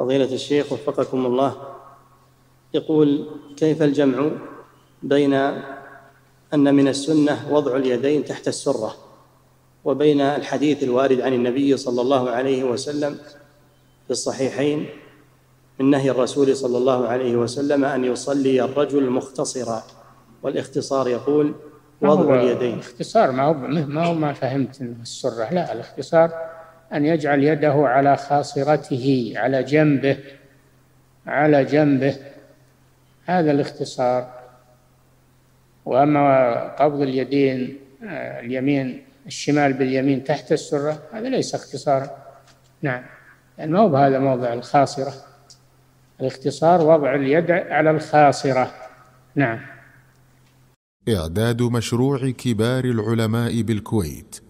فضيلة الشيخ وفقكم الله. يقول كيف الجمع بين أن من السنة وضع اليدين تحت السرة وبين الحديث الوارد عن النبي صلى الله عليه وسلم في الصحيحين من نهي الرسول صلى الله عليه وسلم أن يصلي الرجل مختصرا؟ والاختصار يقول وضع اليدين. الاختصار ما هو ما هو ما فهمت السرة. لا الاختصار أن يجعل يده على خاصرته على جنبه على جنبه. هذا الاختصار. وأما قبض اليدين آه، اليمين الشمال باليمين تحت السرة هذا ليس اختصارا. نعم. يعني ما هو بهذا موضع الخاصرة. الاختصار وضع اليد على الخاصرة. نعم. إعداد مشروع كبار العلماء بالكويت.